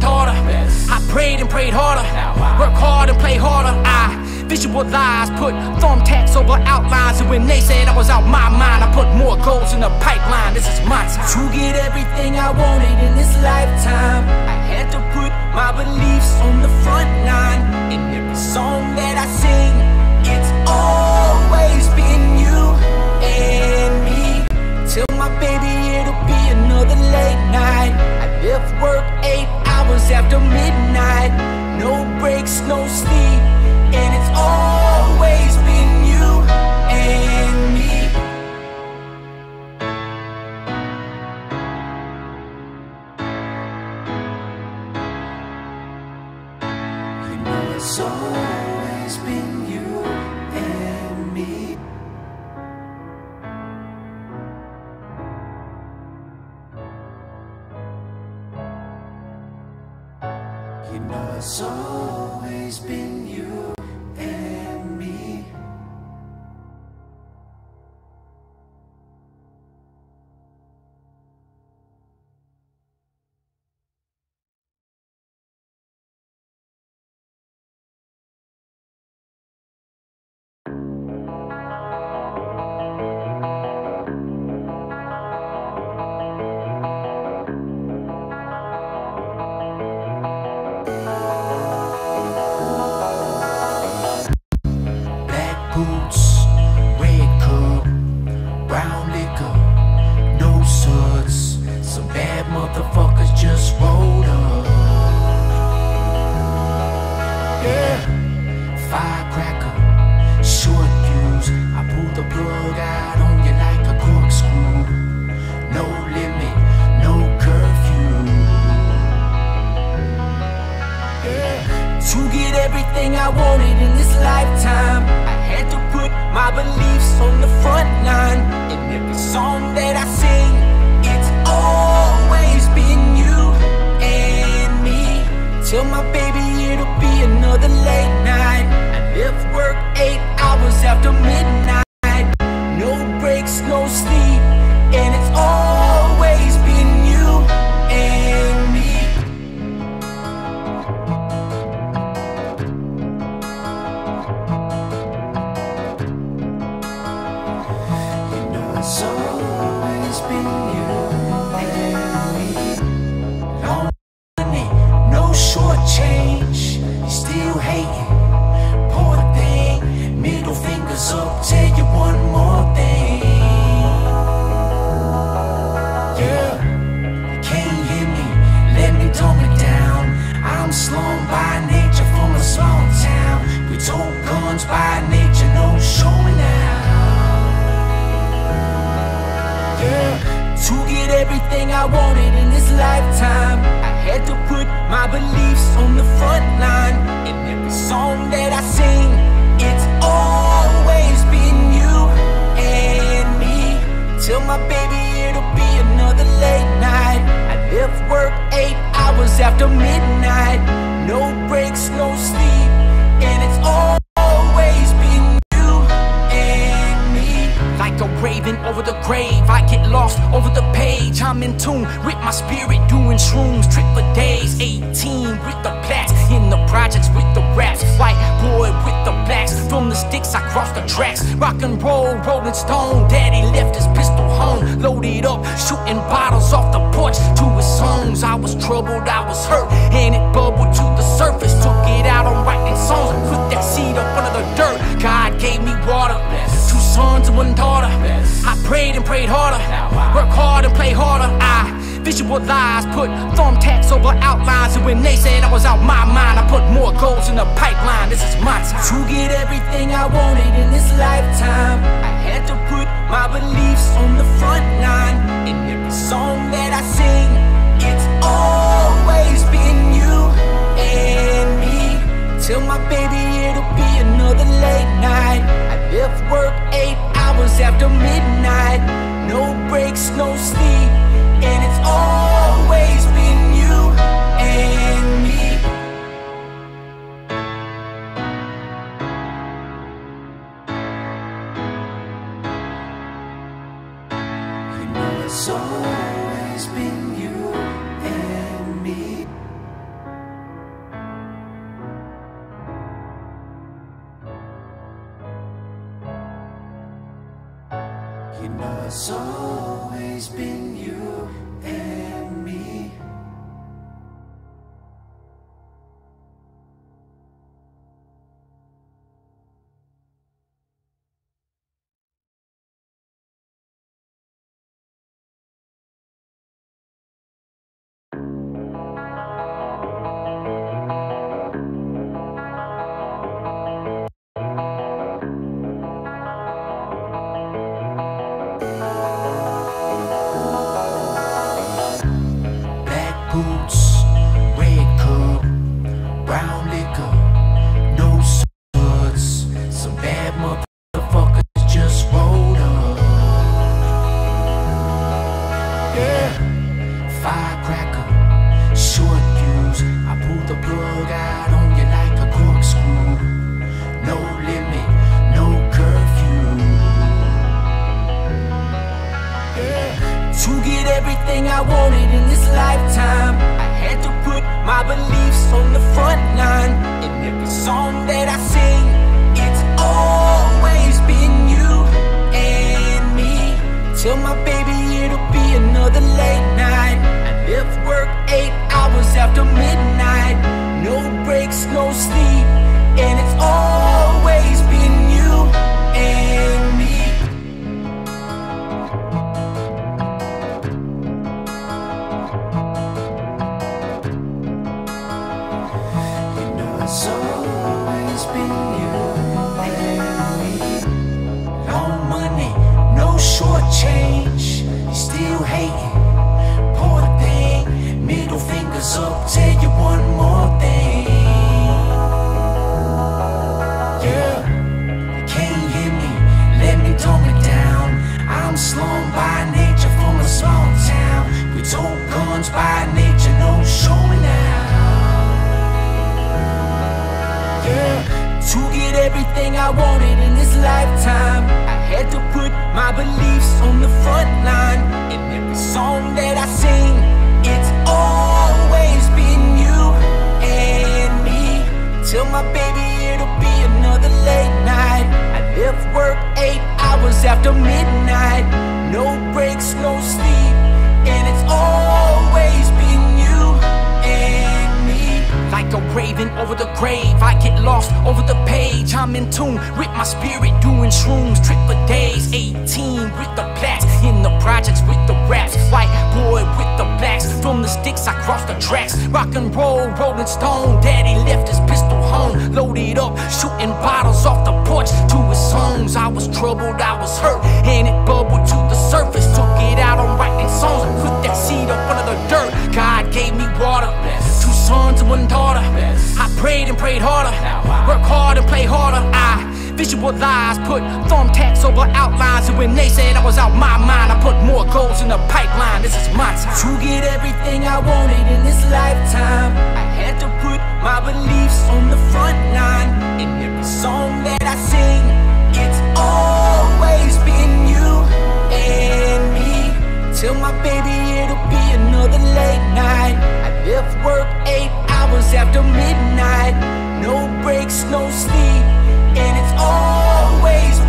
daughter. I prayed and prayed harder, work hard and play harder. I visualize, put thumbtacks over outlines, and when they said I was out my mind, I put more goals in the pipeline. This is my time to get everything I wanted in this lifetime. I had to put my beliefs on the front line no sleep. And it's always everything I wanted in this lifetime, I had to put my beliefs on the front line. In every song that I sing, everything I wanted in this lifetime, I had to put my beliefs on the front line. In every song that I sing, it's always Like a raven over the grave, I get lost over the page. I'm in tune with my spirit, doing shrooms, trip for days. 18 with the blacks, in the projects with the raps. White boy with the blacks, from the sticks I cross the tracks. Rock and roll, rolling stone. Daddy left his pistol home, loaded up, shooting bottles off prayed harder, work hard and play harder. I visualize, put thumbtacks over outlines, and when they said I was out my mind, I put more goals in the pipeline. This is my time to get everything I wanted in this lifetime. I had to put my beliefs on the front line in every song that I sing. know it's always been you. To get everything I wanted in this lifetime, I had to put my beliefs on the front line. In every song that I sing, it's always been you and me. Tell my baby it'll be another late night. I left work eight hours after midnight. No breaks, no sleep, and it's always everything I wanted in this lifetime, I had to put my beliefs on the front line. In every song that I sing, it's always been you and me. Tell my baby it'll be another late night. I left work eight hours after midnight. Over the grave, I get lost over the page. I'm in tune with my spirit, doing shrooms, trip for days. 18 with the blacks, in the projects with the raps. White boy with the blacks, from the sticks I cross the tracks. Rock and roll, rolling stone. Daddy left his pistol home, loaded up, shooting bottles off the porch to his songs. I was troubled, I was hurt, and it bubbled to the surface. Took it out on writing songs, put that seed up under the dirt. God gave me water, sons and one daughter. I prayed and prayed harder, work hard and play harder. I visualize, put thumbtacks over outlines, and when they said I was out my mind, I put more goals in the pipeline. This is my time to get everything I wanted in this lifetime. I had to put my beliefs party, it'll be another late night. I left work eight hours after midnight. No breaks, no sleep, and it's always